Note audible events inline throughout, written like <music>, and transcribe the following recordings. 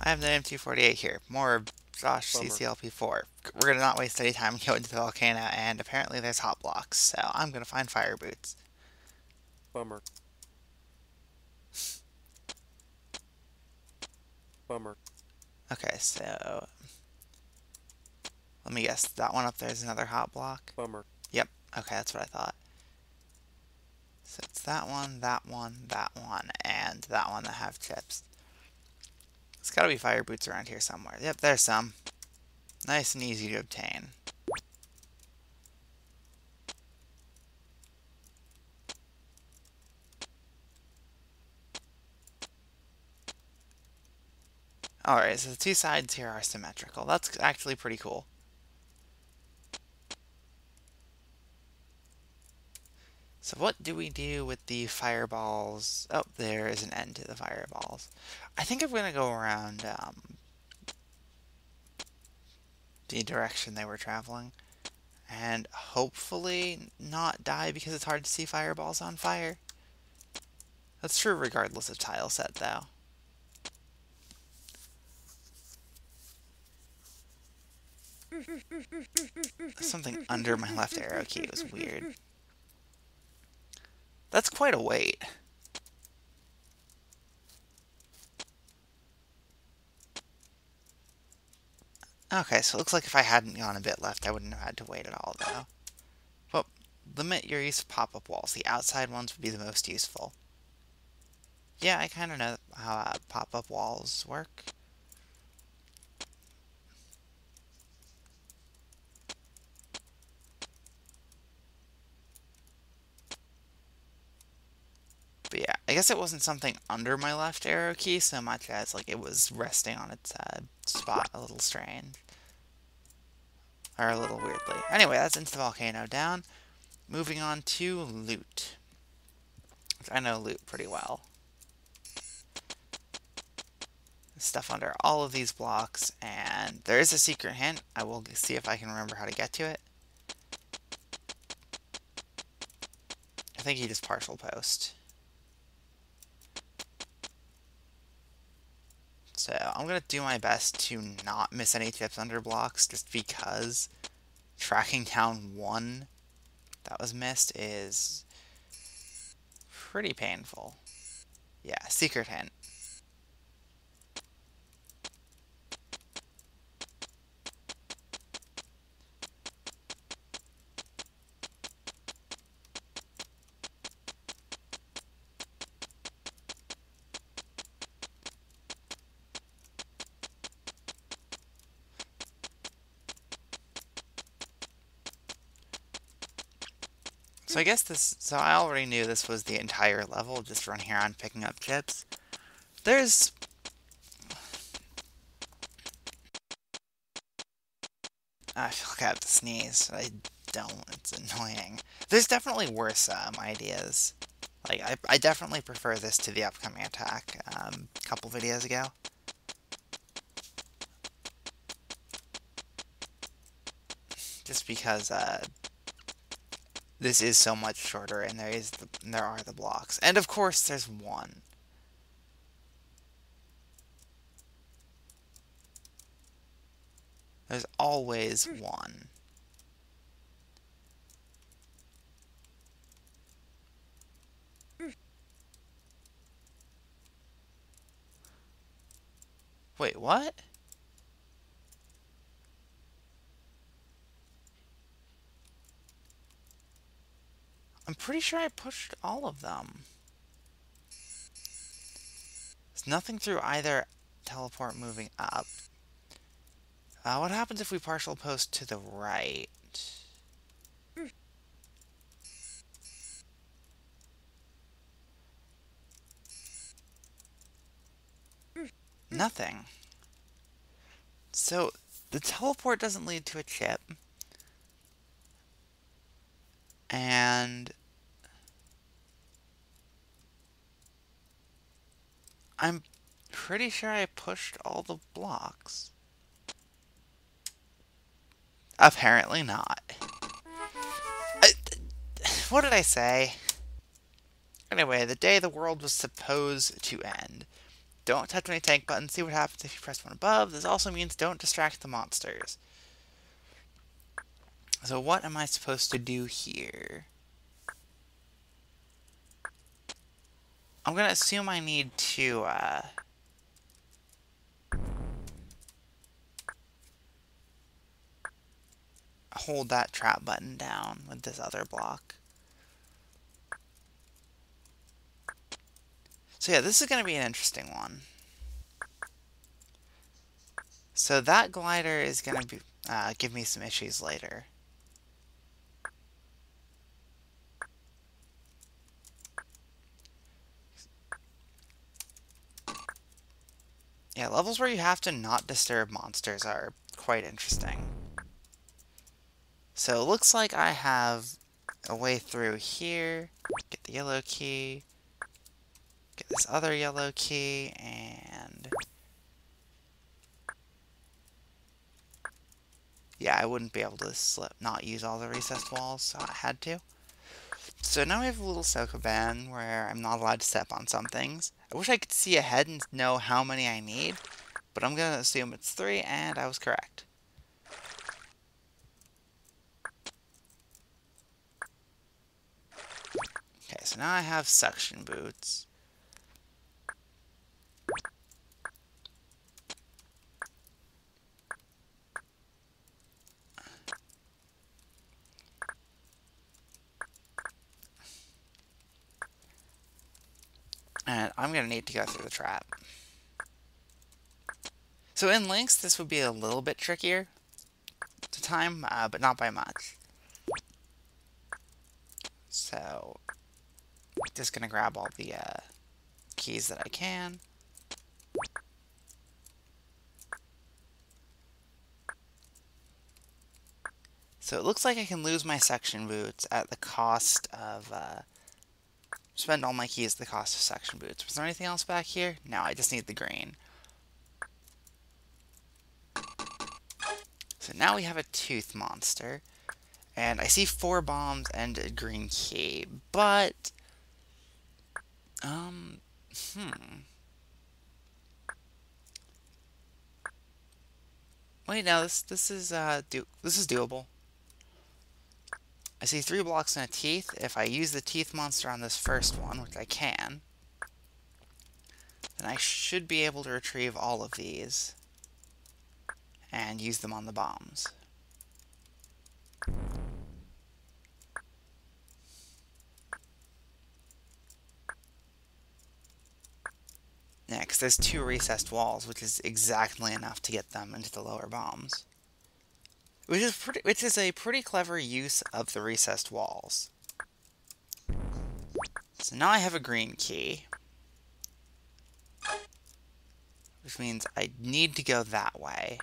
Ihavenoname248 here. More Josh CCLP4. We're going to not waste any time <laughs> and go into the volcano, and apparently there's hot blocks, so I'm going to find fire boots. Bummer. Bummer. Okay, so... Let me guess, that one up there is another hot block? Bummer. Yep, okay, that's what I thought. So it's that one, that one, that one, and that one that have chips. There's gotta be fire boots around here somewhere. Yep, there's some. Nice and easy to obtain. Alright, so the two sides here are symmetrical. That's actually pretty cool. So what do we do with the fireballs? Oh, there is an end to the fireballs. I think I'm going to go around um, the direction they were traveling. And hopefully not die because it's hard to see fireballs on fire. That's true regardless of tile set, though. <laughs> Something under my left arrow key was weird. That's quite a wait. Okay, so it looks like if I hadn't gone a bit left, I wouldn't have had to wait at all, though. Well, limit your use of pop-up walls. The outside ones would be the most useful. Yeah, I kind of know how uh, pop-up walls work. But yeah, I guess it wasn't something under my left arrow key so much as like it was resting on its uh, spot a little strange. Or a little weirdly. Anyway, that's into the volcano down. Moving on to loot. I know loot pretty well. Stuff under all of these blocks, and there is a secret hint. I will see if I can remember how to get to it. I think you just partial post. So I'm going to do my best to not miss any chips under blocks just because tracking down one that was missed is pretty painful. Yeah, secret hint. So I guess this, so I already knew this was the entire level, just from here on picking up chips. There's... I feel like I have to sneeze. I don't. It's annoying. There's definitely worse um, ideas. Like, I, I definitely prefer this to the upcoming attack um, a couple videos ago. Just because, uh, this is so much shorter, and there is the, there are the blocks, and of course there's one. There's always hmm. one. Hmm. Wait, what? I'm pretty sure I pushed all of them. There's nothing through either teleport moving up. Uh, what happens if we partial post to the right? Nothing. So, the teleport doesn't lead to a chip. And I'm pretty sure I pushed all the blocks. Apparently not. I, what did I say? Anyway, the day the world was supposed to end, don't touch any tank buttons. See what happens if you press one above. This also means don't distract the monsters. So what am I supposed to do here? I'm gonna assume I need to, uh... hold that trap button down with this other block. So yeah, this is going to be an interesting one. So that glider is going to be uh, give me some issues later. Yeah, levels where you have to not disturb monsters are quite interesting. So it looks like I have a way through here. Get the yellow key. Get this other yellow key and... Yeah, I wouldn't be able to slip, not use all the recessed walls, so I had to. So now we have a little Sokoban where I'm not allowed to step on some things. I wish I could see ahead and know how many I need, but I'm going to assume it's three, and I was correct. Okay, so now I have suction boots. And I'm going to need to go through the trap. So in Lynx, this would be a little bit trickier to time, uh, but not by much. So, just to grab all the uh, keys that I can. So it looks like I can lose my suction boots at the cost of uh, Spend all my keys at the cost of suction boots. Was there anything else back here? No, I just need the green. So now we have a tooth monster. And I see four bombs and a green key. But... Um... Hmm... Wait, no, this this is uh do this is doable. I see three blocks and a teeth. If I use the teeth monster on this first one, which I can, then I should be able to retrieve all of these and use them on the bombs. Next, there's two recessed walls, which is exactly enough to get them into the lower bombs. Which is pretty, which is a pretty clever use of the recessed walls. So now I have a green key. Which means I need to go that way.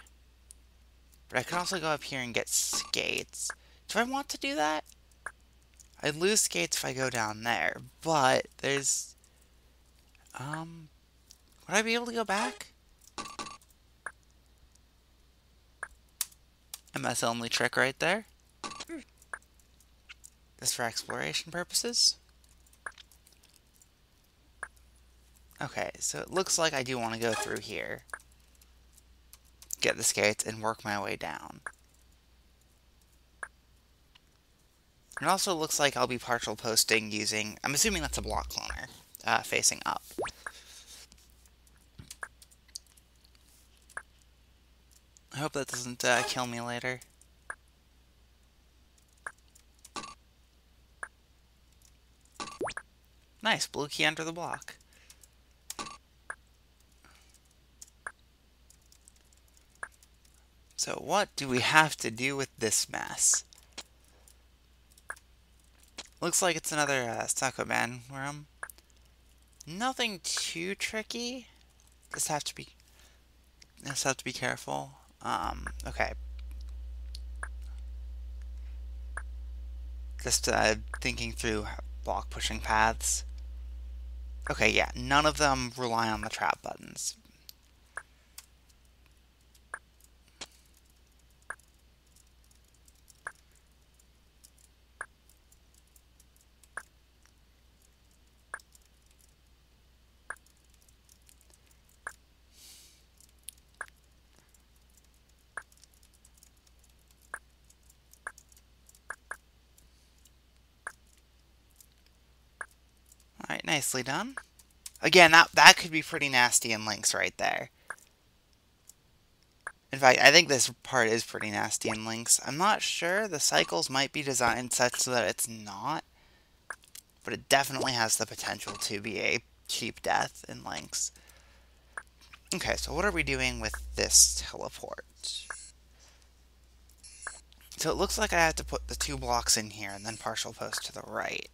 But I can also go up here and get skates. Do I want to do that? I'd lose skates if I go down there, but there's... Um... Would I be able to go back? And that's the only trick right there. This for exploration purposes. Okay, so it looks like I do want to go through here. Get the skates and work my way down. It also looks like I'll be partial posting using... I'm assuming that's a block cloner, uh, facing up. I hope that doesn't uh, kill me later. Nice, blue key under the block. So what do we have to do with this mess? Looks like it's another uh, Sokoban room. Nothing too tricky. Just have to be just have to be careful. Um, okay. Just uh, thinking through block pushing paths. Okay, yeah, none of them rely on the trap buttons. Alright, nicely done. Again, that, that could be pretty nasty in Lynx right there. In fact, I think this part is pretty nasty in Lynx. I'm not sure. The cycles might be designed such so that it's not. But it definitely has the potential to be a cheap death in Lynx. Okay, so what are we doing with this teleport? So it looks like I have to put the two blocks in here and then partial post to the right.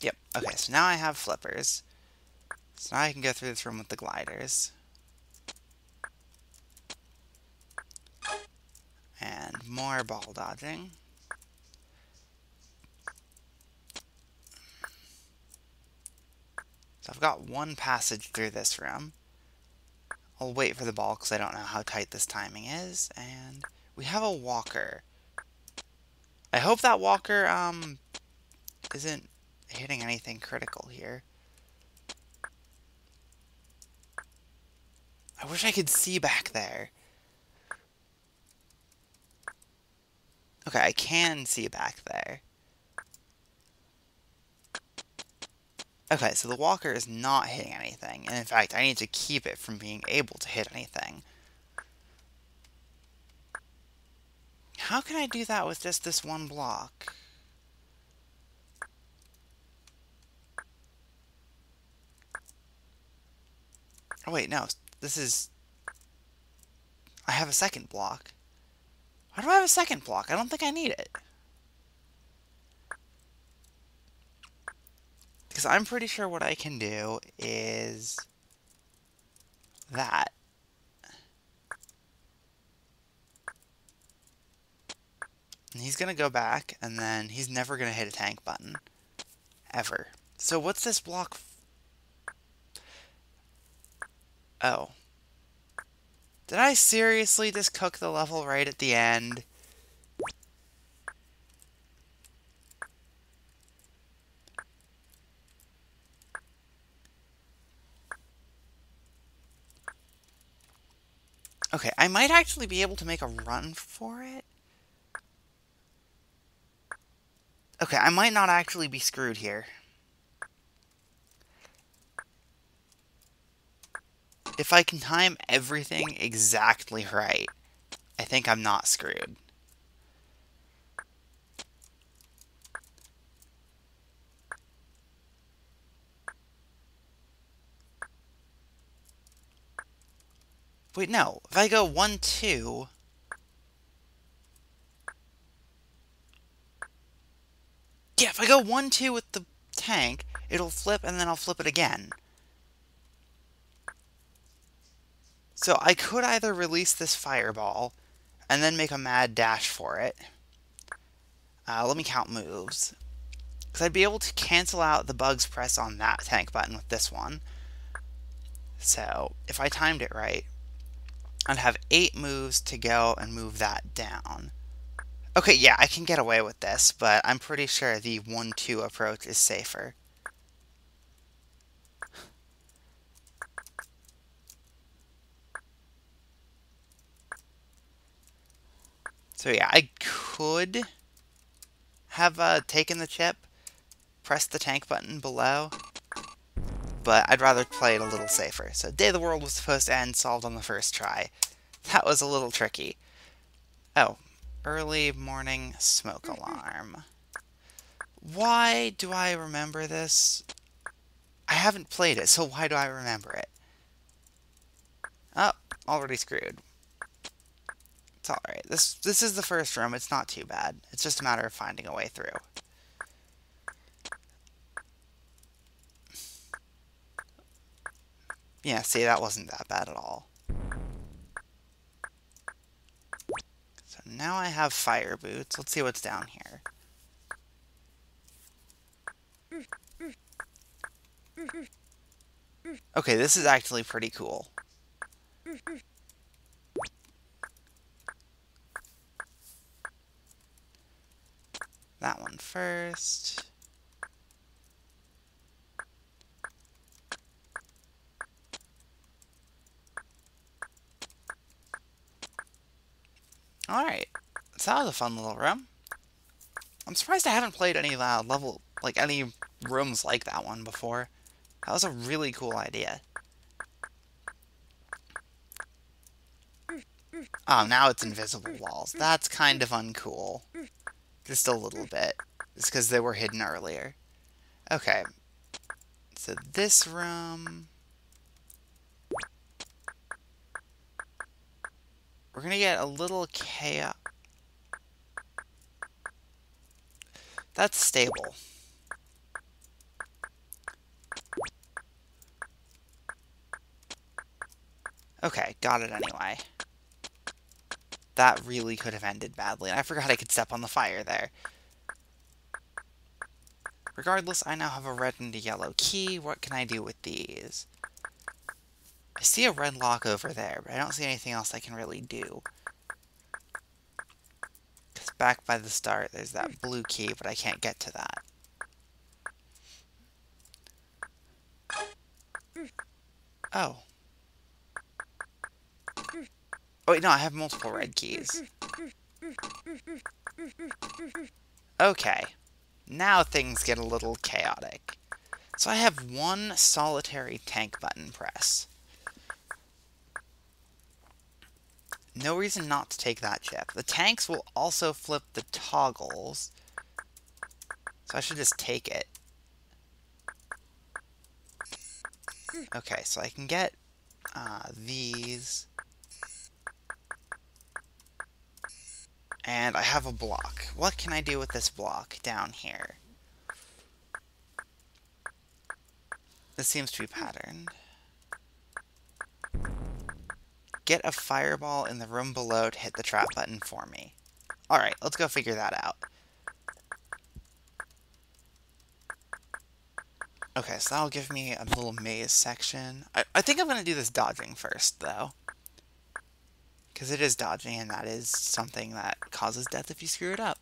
Yep, okay, so now I have flippers. So now I can go through this room with the gliders. And more ball dodging. So I've got one passage through this room. I'll wait for the ball because I don't know how tight this timing is. And we have a walker. I hope that walker um, isn't hitting anything critical here. I wish I could see back there. Okay, I can see back there. Okay, so the walker is not hitting anything, and in fact, I need to keep it from being able to hit anything. How can I do that with just this one block? Oh wait, no, this is... I have a second block. Why do I have a second block? I don't think I need it. Because I'm pretty sure what I can do is that. And he's going to go back, and then he's never going to hit a tank button. Ever. So what's this block? Oh. Did I seriously just cook the level right at the end? Okay, I might actually be able to make a run for it. Okay, I might not actually be screwed here. If I can time everything exactly right, I think I'm not screwed. Wait, no. If I go 1, 2... Yeah, if I go 1, 2 with the tank, it'll flip and then I'll flip it again. So I could either release this fireball and then make a mad dash for it. Uh, let me count moves. Because I'd be able to cancel out the bugs press on that tank button with this one. So, if I timed it right, I'd have eight moves to go and move that down. Okay, yeah, I can get away with this, but I'm pretty sure the 1-2 approach is safer. So yeah, I could have uh, taken the chip, pressed the tank button below, but I'd rather play it a little safer. So Day of the World was supposed to end solved on the first try. That was a little tricky. Oh, early morning smoke alarm. Why do I remember this? I haven't played it, so why do I remember it? Oh, already screwed. It's alright. This, this is the first room. It's not too bad. It's just a matter of finding a way through. Yeah, see, that wasn't that bad at all. So now I have fire boots. Let's see what's down here. Okay, this is actually pretty cool. That one first. Alright. so that was a fun little room. I'm surprised I haven't played any uh, level, like any rooms like that one before. That was a really cool idea. Oh, now it's invisible walls. That's kind of uncool. Just a little bit. It's because they were hidden earlier. Okay. So this room... We're gonna get a little chaos. That's stable. Okay, got it anyway. That really could have ended badly. I forgot I could step on the fire there. Regardless, I now have a red and a yellow key. What can I do with these? I see a red lock over there, but I don't see anything else I can really do. Because back by the start, there's that blue key, but I can't get to that. Oh. Oh, wait, no, I have multiple red keys. Okay. Now things get a little chaotic. So I have one solitary tank button press. No reason not to take that chip. The tanks will also flip the toggles. So I should just take it. Okay, so I can get uh, these. And I have a block. What can I do with this block down here? This seems to be patterned. Get a fireball in the room below to hit the trap button for me. Alright, let's go figure that out. Okay, so that'll give me a little maze section. I, I think I'm going to do this dodging first, though. Because it is dodging, and that is something that causes death if you screw it up.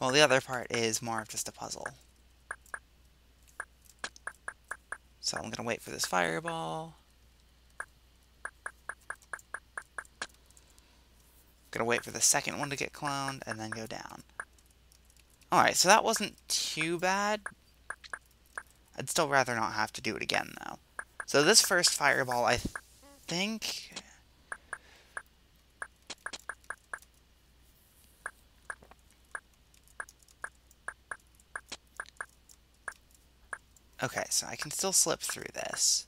Well, the other part is more of just a puzzle. So I'm going to wait for this fireball. Gonna wait for the second one to get cloned and then go down. Alright, so that wasn't too bad. I'd still rather not have to do it again, though. So this first fireball, I th think... Okay, so I can still slip through this.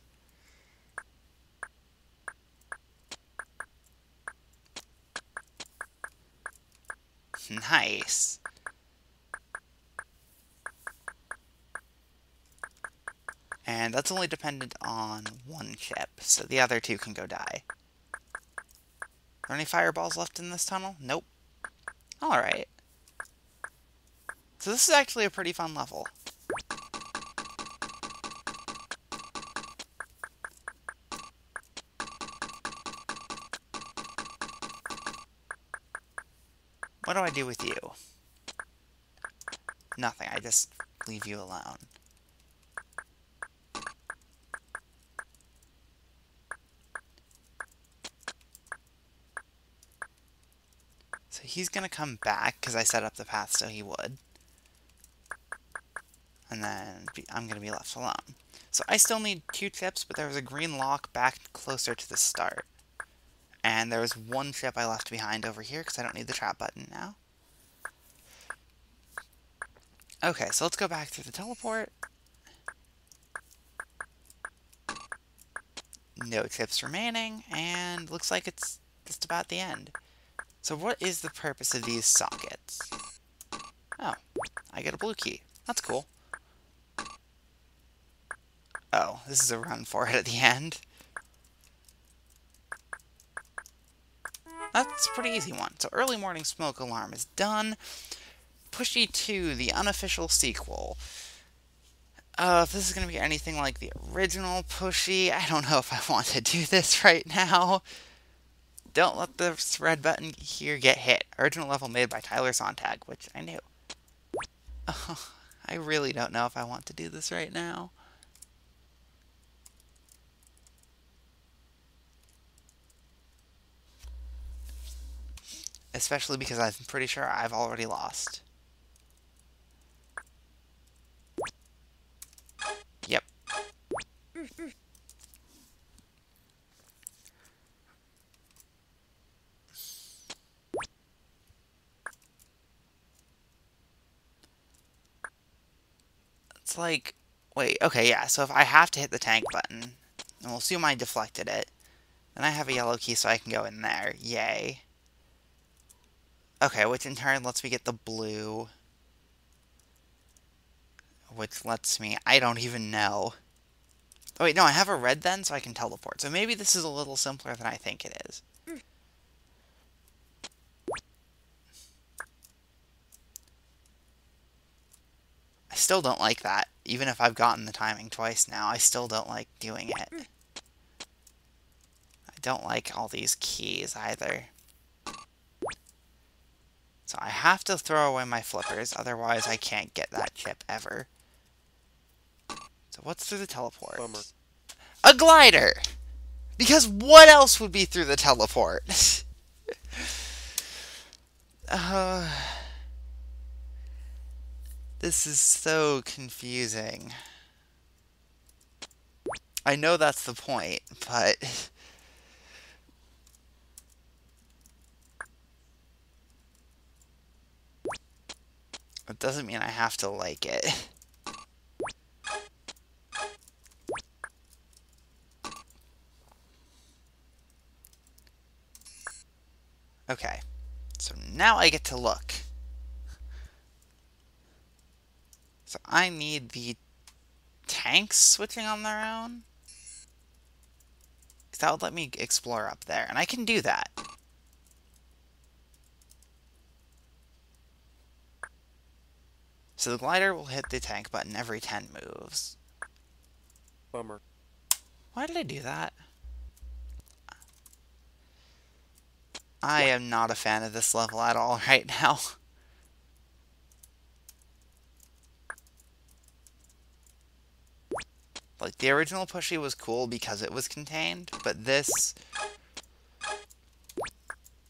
Nice. And that's only dependent on one chip, so the other two can go die. Are there any fireballs left in this tunnel? Nope. Alright. So this is actually a pretty fun level. What do I do with you? Nothing, I just leave you alone. So he's gonna come back, because I set up the path so he would. And then I'm gonna be left alone. So I still need two chips, but there was a green lock back closer to the start. And there was one chip I left behind over here because I don't need the trap button now. Okay, so let's go back to the teleport. No chips remaining, and looks like it's just about the end. So what is the purpose of these sockets? Oh, I get a blue key. That's cool. Oh, this is a run for it at the end. That's a pretty easy one. So early morning smoke alarm is done. Pushy 2, the unofficial sequel. Uh, if this is going to be anything like the original Pushy, I don't know if I want to do this <laughs> right now. Don't let the red button here get hit. Original level made by Tyler Sontag, which I knew. Oh, <laughs> I really don't know if I want to do this right now. Especially because I'm pretty sure I've already lost. Yep. It's like, wait, okay, yeah, so if I have to hit the tank button, and we'll assume I deflected it, then I have a yellow key so I can go in there. Yay. Okay, which in turn lets me get the blue. Which lets me... I don't even know. Oh wait, no, I have a red then, so I can teleport. So maybe this is a little simpler than I think it is. I still don't like that. Even if I've gotten the timing twice now, I still don't like doing it. I don't like all these keys either. So I have to throw away my flippers, otherwise I can't get that chip ever. So what's through the teleport? Bummer. A glider! Because what else would be through the teleport? <laughs> uh... This is so confusing. I know that's the point, but... <laughs> It doesn't mean I have to like it. Okay, so now I get to look. So I need the tanks switching on their own. Because that would let me explore up there. And I can do that. So the glider will hit the tank button every 10 moves. Bummer. Why did I do that? I am not a fan of this level at all <laughs> right now. Like, the original Pushy was cool because it was contained, but this...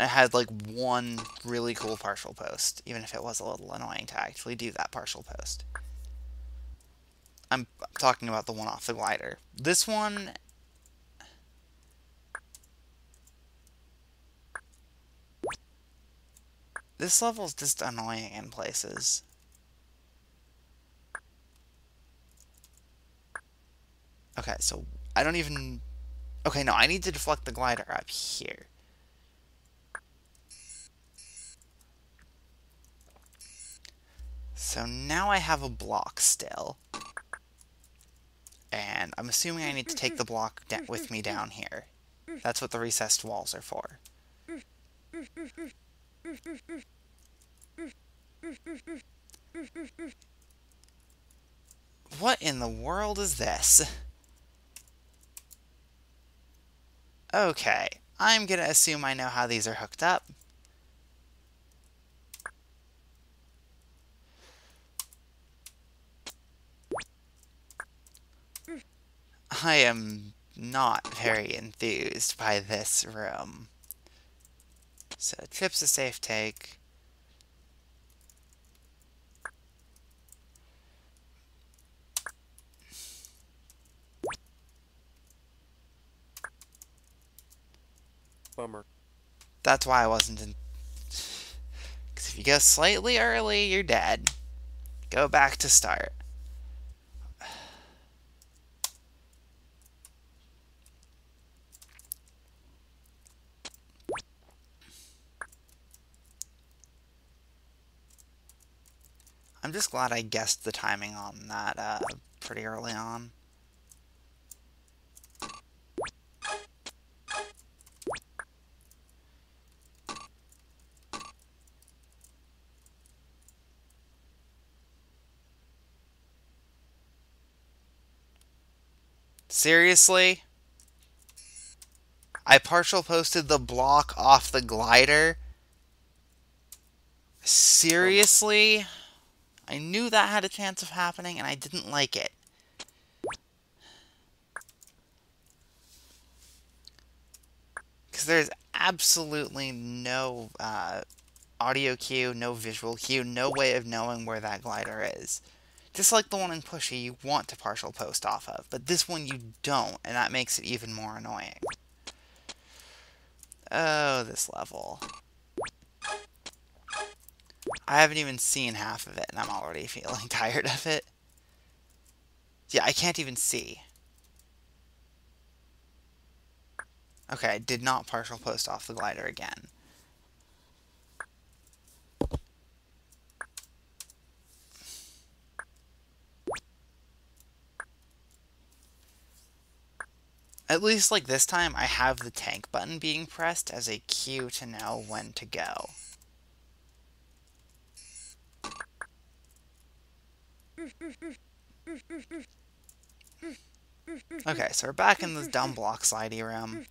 It had, like, one really cool partial post, even if it was a little annoying to actually do that partial post. I'm talking about the one off the glider. This one... This level's just annoying in places. Okay, so I don't even... Okay, no, I need to deflect the glider up here. So now I have a block still. And I'm assuming I need to take the block with me down here. That's what the recessed walls are for. What in the world is this? Okay, I'm gonna assume I know how these are hooked up. I am not very enthused by this room. So, chip's a safe take. Bummer. That's why I wasn't in... Because if you go slightly early, you're dead. Go back to start. I'm just glad I guessed the timing on that uh, pretty early on. Seriously? I partial posted the block off the glider? Seriously? I knew that had a chance of happening, and I didn't like it. Because there's absolutely no uh, audio cue, no visual cue, no way of knowing where that glider is. Just like the one in Pushy, you want to partial post off of, but this one you don't, and that makes it even more annoying. Oh, this level. I haven't even seen half of it, and I'm already <laughs> feeling tired of it. Yeah, I can't even see. Okay, I did not partial post off the glider again. At least like this time, I have the tank button being pressed as a cue to know when to go. Okay, so we're back in this dumb block slidey room.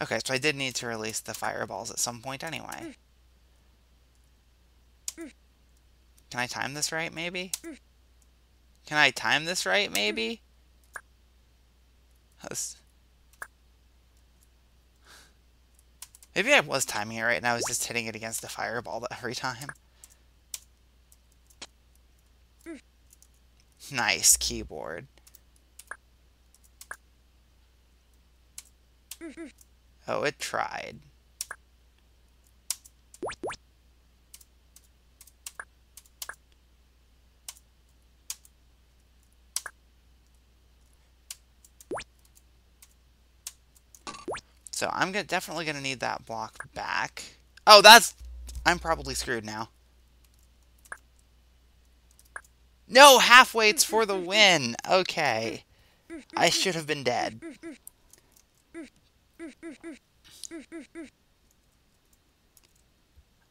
Okay, so I did need to release the fireballs at some point anyway. Can I time this right, maybe? Can I time this right, maybe? Maybe I was timing it right and I was just hitting it against the fireball <laughs> every time. Nice keyboard. Oh, it tried. So I'm gonna, definitely going to need that block back. Oh, that's... I'm probably screwed now. No, half weights for the win. Okay. I should have been dead.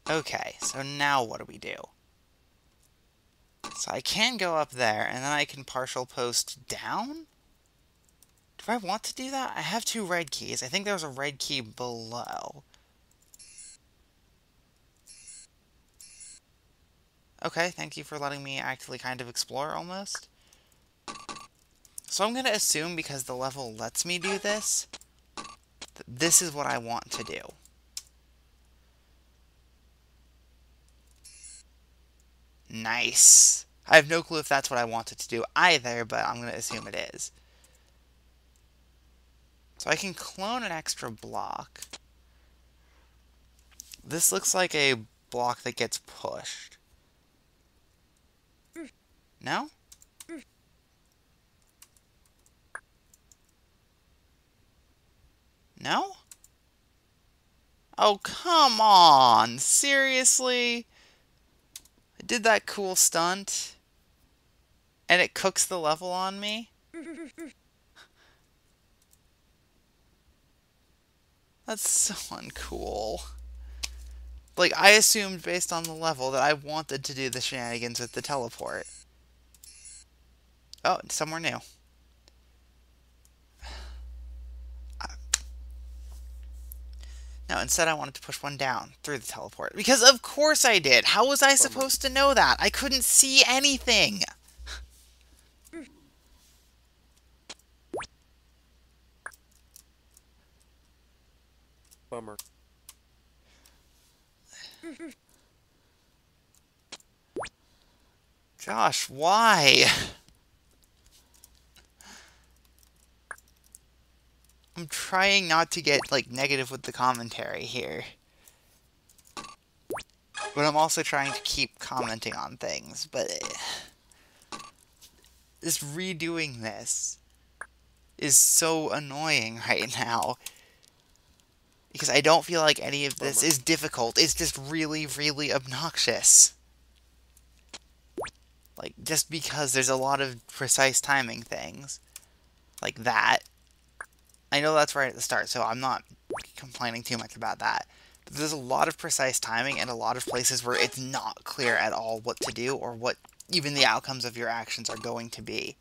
Okay, so now what do we do? So I can go up there, and then I can partial post down? Do I want to do that? I have two red keys. I think there's a red key below. Okay, thank you for letting me actually kind of explore, almost. So I'm going to assume, because the level lets me do this, this is what I want to do. Nice. I have no clue if that's what I wanted to do either, but I'm going to assume it is. So I can clone an extra block. This looks like a block that gets pushed. No? No? Oh, come on! Seriously? I did that cool stunt, and it cooks the level on me? That's so <laughs> uncool. Like, I assumed based on the level that I wanted to do the shenanigans with the teleport. Oh, somewhere new. <sighs> No, instead I wanted to push one down through the teleport. Because of course I did! How was I supposed to know that? I couldn't see anything! Bummer. <laughs> Josh, why? I'm trying not to get, like, negative with the commentary here. But I'm also trying to keep commenting on things, but... Eh, Just redoing this is so annoying <laughs> right now. Because I don't feel like any of this is difficult. It's just really, really obnoxious. Like, just because there's a lot of precise timing things. Like that. I know that's right at the start, so I'm not complaining too much about that. But there's a lot of precise timing and a lot of places where it's not clear at all what to do or what even the outcomes of your actions are going to be.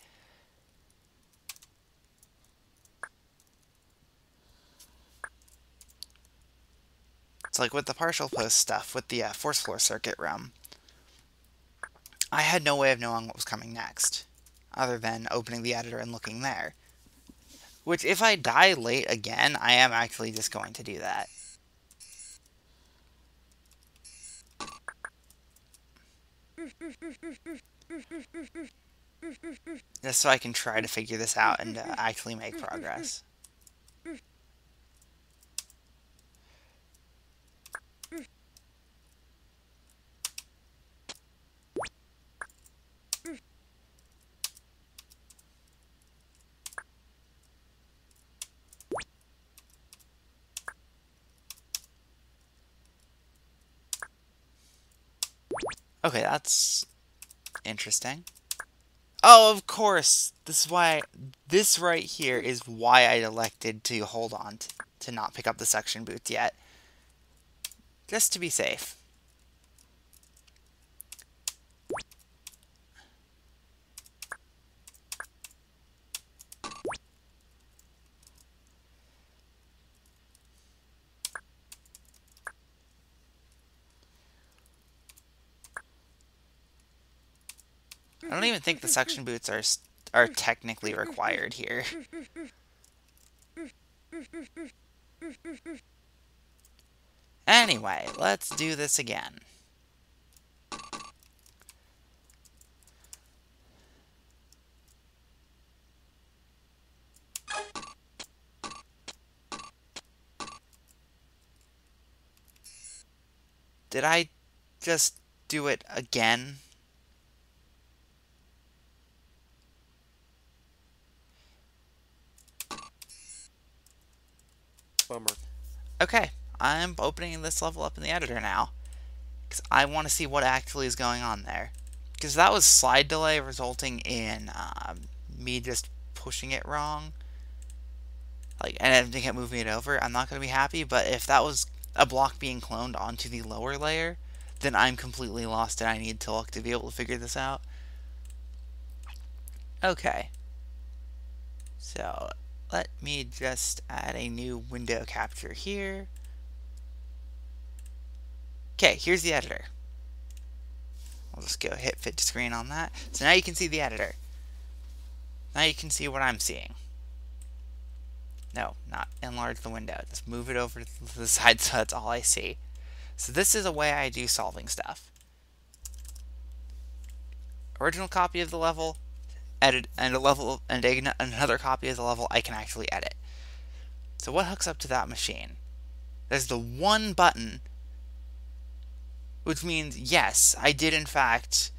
It's like with the partial post stuff with the uh, force floor circuit room. I had no way of knowing what was coming next, other than opening the editor and looking there. Which, if I die late again, I am actually just going to do that. Just so I can try to figure this out and uh, actually make progress. Okay, that's interesting. Oh, of course. This is why this right here is why I elected to hold on to, to not pick up the suction boots yet. Just to be safe. Think the suction boots are are technically required here. Anyway, let's do this again. Did I just do it again? Bummer. Okay, I'm opening this level up in the editor now. Because I want to see what actually is going on there. Because that was slide delay resulting in um, me just pushing it wrong. Like, and it kept moving it over. I'm not going to be happy, but if that was a block being cloned onto the lower layer, then I'm completely lost and I need to look to be able to figure this out. Okay. So, let me just add a new window capture here. Okay, here's the editor. I'll just go hit fit to screen on that. So now you can see the editor. Now you can see what I'm seeing. No, not enlarge the window. Just move it over to the <laughs> side so that's all I see. So this is a way I do solving stuff. Original copy of the level, edit, and a level and another copy of the level I can actually edit. So what hooks up to that machine? There's the one button, which means yes, I did in fact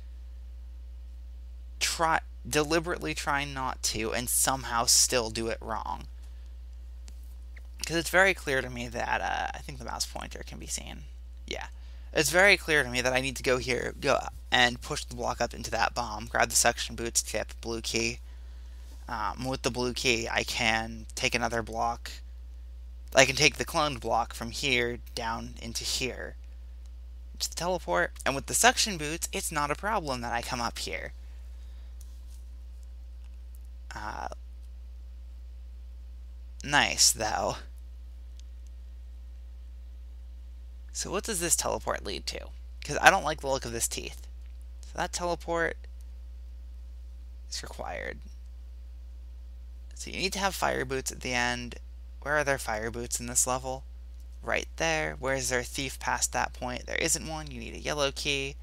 try deliberately try not to and somehow still do it wrong. Because it's very clear to me that uh, I think the mouse pointer can be seen. Yeah. It's very clear to me that I need to go here, go and push the block up into that bomb, grab the suction boots tip, blue key. Um, with the blue key, I can take another block. I can take the cloned block from here down into here. Just teleport. And with the suction boots, it's not a problem that I come up here. Uh, nice, though. So what does this teleport lead to? Because I don't like the look of this teeth. So that teleport is required. So you need to have fire boots at the end. Where are there fire boots in this level? Right there. Where is there a thief past that point? There isn't one. You need a yellow key,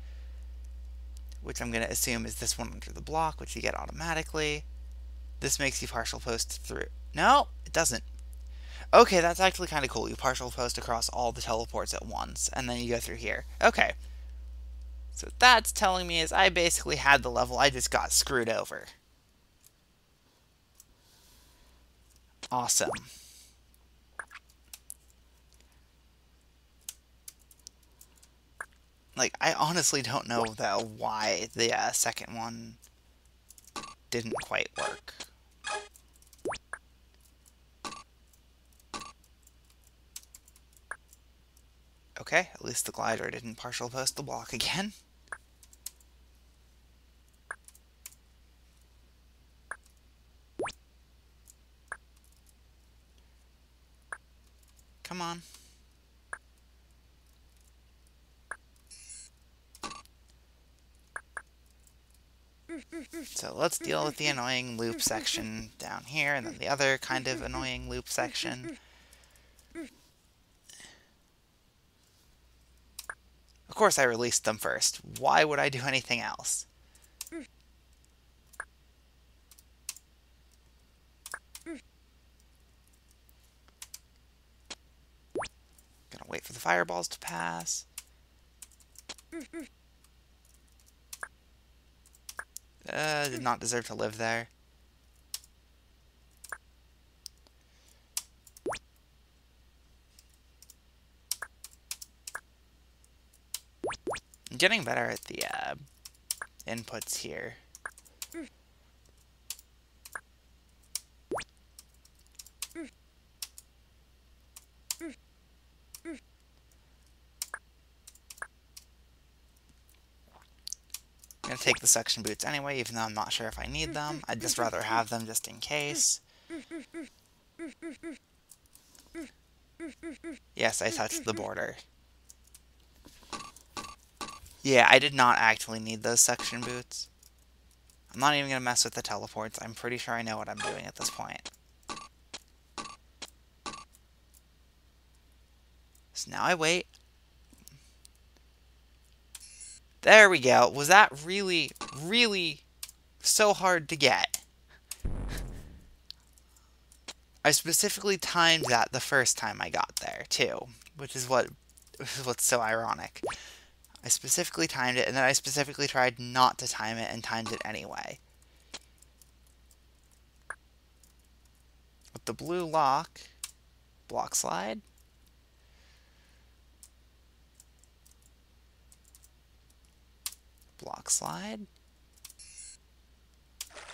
which I'm going to assume is this one under the block, which you get automatically. This makes you partial post through. No, it doesn't. Okay, that's actually kind of cool. You partial post across all the teleports at once, and then you go through here. Okay. So that's telling me is I basically had the level, I just got screwed over. Awesome. Like, I honestly don't know, though, why the uh, second one didn't quite work. Okay, at least the glider didn't partial post the block again. <laughs> Come on. So let's deal with the annoying loop section down here, and then the other kind of annoying loop section. Of course I released them first. Why would I do anything else? Gonna wait for the fireballs to pass. Uh, did not deserve to live there. Getting better at the uh, inputs here. I'm to take the suction boots anyway, even though I'm not sure if I need them. I'd just rather have them just in case. Yes, I touched the border. Yeah, I did not actually need those suction boots. I'm not even going to mess with the teleports. I'm pretty sure I know what I'm doing at this point. So now I wait. There we go. Was that really, really so hard to get? I specifically timed that the first time I got there, too. Which is what <laughs> which is what's so ironic. I specifically timed it, and then I specifically tried not to time it and timed it anyway. With the blue lock, block slide. Block slide.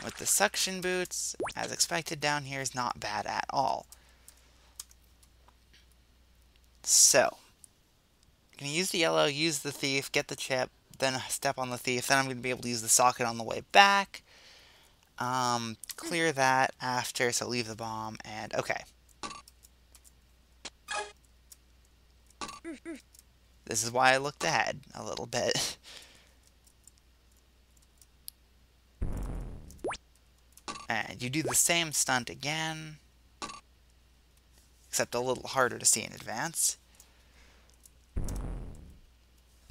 With the suction boots, as expected down here is not bad at all. So, going to use the yellow, use the thief, get the chip, then step on the thief. Then I'm going to be able to use the socket on the way back. Um, clear that after, so leave the bomb, and okay. This is why I looked ahead a little bit. <laughs> And you do the same stunt again, except a little harder to see in advance.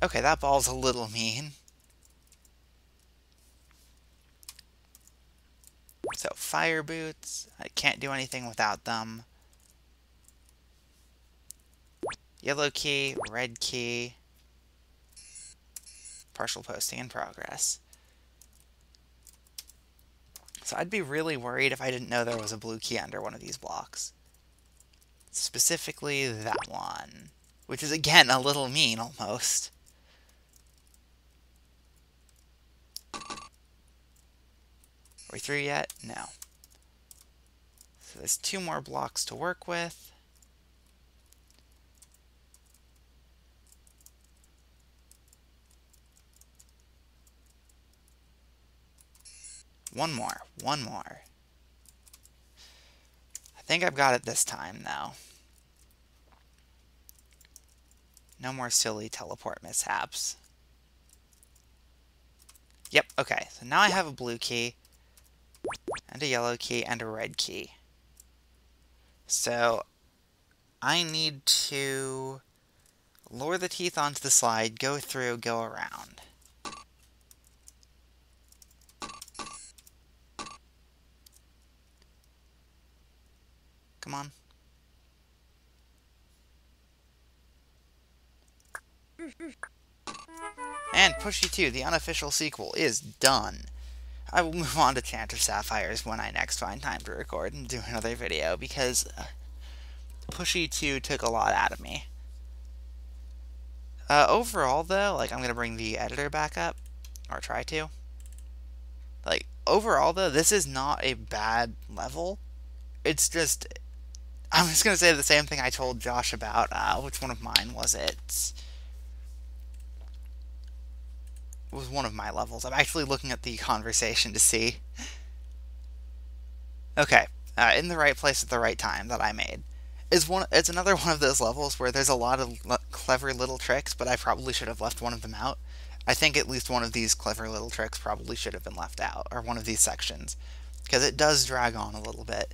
Okay, that ball's a little mean. So, fire boots. I can't do anything without them. Yellow key, red key. Partial posting in progress. So I'd be really worried if I didn't know there was a blue key under one of these blocks. Specifically that one. Which is, again, a little mean, almost. We through yet? No. So there's two more blocks to work with. One more. One more. I think I've got it this time, though. No more silly teleport mishaps. Yep, okay. So now I have a blue key, and a yellow key, and a red key. So, I need to lower the teeth onto the slide, go through, go around. Come on. And Pushy 2, the unofficial sequel, is done. I will move on to Chant of Sapphires when I next find time to record and do another video, because uh, Pushy 2 took a lot out of me. Uh, overall, though, like, I'm going to bring the editor back up, or try to. Like, overall, though, this is not a bad level. It's just, I'm just going to say the same thing I told Josh about, uh, which one of mine was it? Was one of my levels. I'm actually looking at the <laughs> conversation to see. Okay, uh, in the right place at the right time that I made. Is one. It's another <laughs> one of those levels where there's a lot of clever little tricks, but I probably should have left one of them out. I think at least one of these clever little tricks probably should have been left out, or one of these sections, because it does drag on a little bit.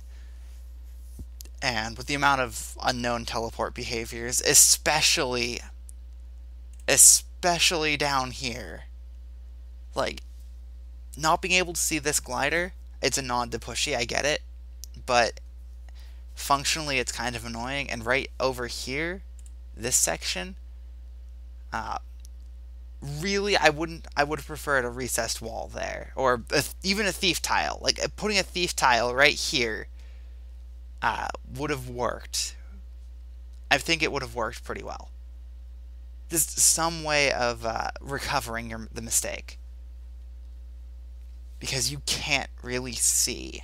And with the amount of unknown teleport behaviors, especially, especially down here, like, not being able to see this glider, it's a nod to Pushy, I get it, but functionally it's kind of annoying. And right over here, this section, uh, really I wouldn't I would have preferred a recessed wall there or a, even a thief tile like uh, putting a thief tile right here uh, would have worked I think it would have worked pretty well just some way of uh, recovering your, the mistake because you can't really see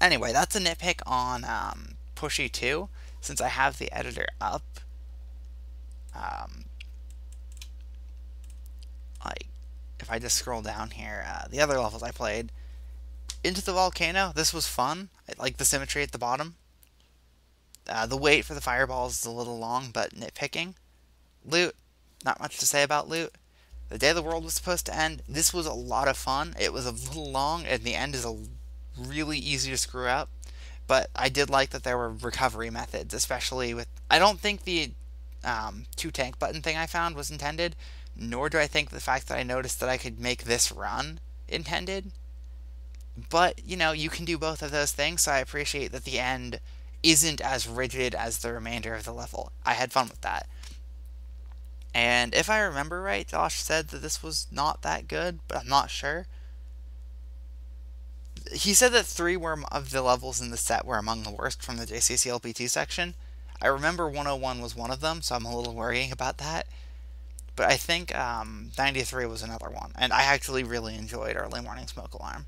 anyway that's a nitpick on um, Pushy 2 since I have the editor up um, like if I just scroll down here, uh, the other levels I played, into the volcano. This was fun. I like the symmetry at the bottom. Uh, the wait for the fireballs is a little long, but nitpicking. Loot, not much to say about loot. The day the world was supposed to end, this was a lot of fun. It was a little long, and the end is a really easy to screw up. But I did like that there were recovery methods, especially with. I don't think the um, two tank button thing I found was intended, nor do I think the fact that I noticed that I could make this run intended. But, you know, you can do both of those things, so I appreciate that the end isn't as rigid as the remainder of the level. I had fun with that. And if I remember right, Josh said that this was not that good, but I'm not sure. He said that three were of the levels in the set were among the worst from the JCCLP2 section. I remember 101 was one of them, so I'm a little worrying about that. But I think um, 93 was another one, and I actually really enjoyed Early Morning Smoke Alarm.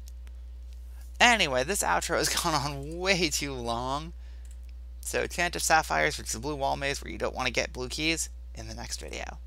Anyway, this outro has <laughs> gone on way too long. So, Chant of Sapphires, which is a blue wall maze where you don't want to get blue keys, in the next video.